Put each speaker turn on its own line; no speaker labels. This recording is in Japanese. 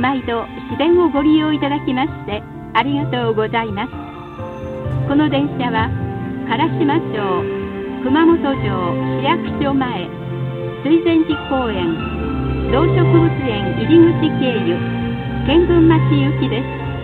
毎度市電をご利用いただきましてありがとうございます。この電車は唐島町熊本城市役所前水前寺公園動植物園入口経由見聞町行きです。